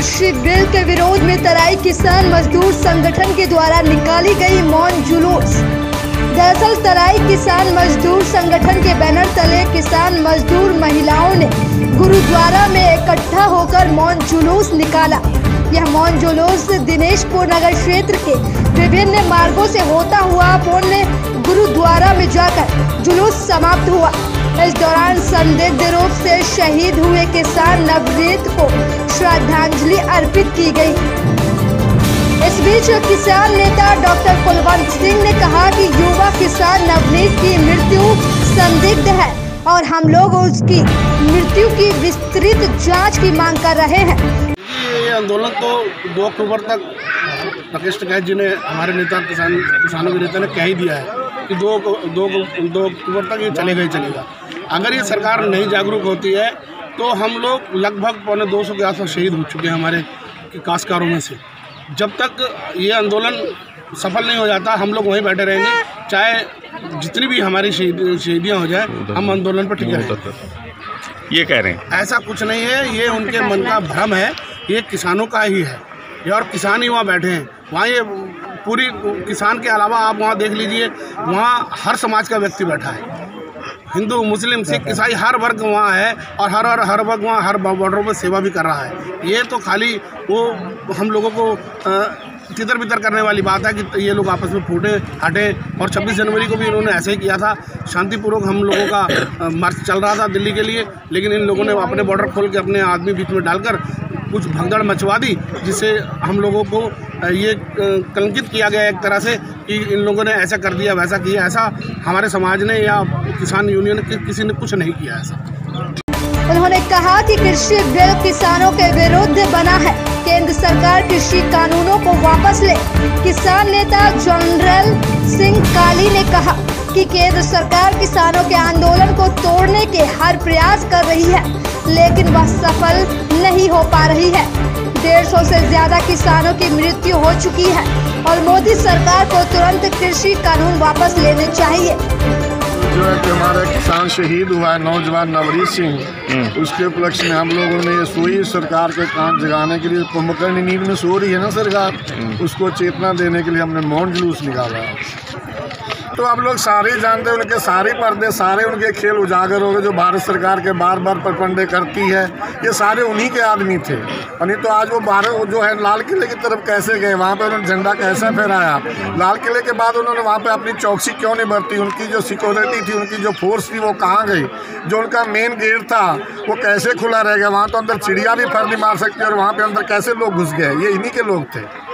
कृषि बिल के विरोध में तराई किसान मजदूर संगठन के द्वारा निकाली गई मौन जुलूस। दरअसल, तराई किसान मजदूर संगठन के बैनर तले किसान मजदूर महिलाओं ने गुरुद्वारा में इकट्ठा होकर मौन जुलूस निकाला। यह मौन जुलूस दिनेशपुर नगर क्षेत्र के विभिन्न मार्गों से होता हुआ पुण्य गुरुद्वारा में जाकर जुलूस समाप्त हुआ। इस दौरान संदिग्ध रूप से शहीद हुए किसान नवनीत को श्रद्धांजलि अर्पित की गई। इस बीच किसान नेता डॉक्टर कुलवंत सिंह ने कहा कि युवा किसान नवनीत की मृत्यु संदिग्ध है और हम लोग उसकी मृत्यु की विस्तृत जाँच की मांग कर रहे हैं। ये आंदोलन तो दो अक्टूबर तक राकेश टिकैत जी ने हमारे नेता किसान, किसानों के नेता ने कह ही दिया है कि दो दो दो अक्टूबर तक ये चलेगा ही चलेगा। अगर ये सरकार नहीं जागरूक होती है तो हम लोग लगभग पौने दो सौ के आसपास शहीद हो चुके हैं हमारे काश्तकारों में से। जब तक ये आंदोलन सफल नहीं हो जाता हम लोग वहीं बैठे रहेंगे। चाहे जितनी भी हमारी शहीद शहीदियाँ हो जाए हम आंदोलन पर ठीक रहेंगे ये कह रहे हैं। ऐसा कुछ नहीं है ये उनके मन का भ्रम है ये किसानों का ही है। ये और किसान ही वहाँ बैठे हैं। वहाँ ये पूरी किसान के अलावा आप वहाँ देख लीजिए वहाँ हर समाज का व्यक्ति बैठा है। हिंदू, मुस्लिम, सिख ईसाई हर वर्ग वहाँ है और हर हर हर वर्ग वहाँ हर बॉर्डरों पर सेवा भी कर रहा है। ये तो खाली वो हम लोगों को तितर बितर करने वाली बात है कि ये लोग आपस में फूटे, हटे और 26 जनवरी को भी इन्होंने ऐसे ही किया था। शांतिपूर्वक हम लोगों का मार्च चल रहा था दिल्ली के लिए, लेकिन इन लोगों ने अपने बॉर्डर खोल के अपने आदमी बीच में डालकर कुछ भगदड़ मचवा दी, जिससे हम लोगों को ये कलंकित किया गया एक तरह से कि इन लोगों ने ऐसा कर दिया, वैसा किया, ऐसा हमारे समाज ने या किसान यूनियन ने किसी ने कुछ नहीं किया ऐसा। उन्होंने कहा कि कृषि बिल किसानों के विरुद्ध बना है। केंद्र सरकार कृषि कानूनों को वापस ले। किसान नेता जनरल सिंह काली ने कहा कि केंद्र सरकार किसानों के आंदोलन को तोड़ने के हर प्रयास कर रही है लेकिन वह सफल नहीं हो पा रही है। डेढ़ सौ से ज़्यादा किसानों की मृत्यु हो चुकी है और मोदी सरकार को तुरंत कृषि कानून वापस लेने चाहिए। जो है कि हमारा किसान शहीद हुआ है नौजवान नवरीत सिंह। उसके उपलक्ष्य में हम लोगों ने सोई सरकार के कान जगाने के लिए कुंभकर्ण नींद में सो रही है ना सरकार? उसको चेतना देने के लिए हमने मौन जुलूस निकाला है। तो आप लोग सारे जानते हैं, उनके सारे पर्दे, सारे उनके खेल उजागर हो गए, जो भारत सरकार के बार बार प्रपंडे करती है, ये सारे उन्हीं के आदमी थे। और नहीं तो आज वो भारत जो है, लाल किले की तरफ़ कैसे गए, वहाँ पे उन्होंने झंडा कैसे फहराया? लाल किले के बाद उन्होंने वहाँ पे अपनी चौकसी क्यों नहीं बरती उनकी जो सिक्योरिटी थी, उनकी जो फोर्स थी, वो कहाँ गई? जो उनका मेन गेट था, वो कैसे खुला रह गया? वहाँ तो अंदर चिड़िया भी फर नहीं मार सकती और वहाँ पर अंदर कैसे लोग घुस गए? ये इन्हीं के लोग थे।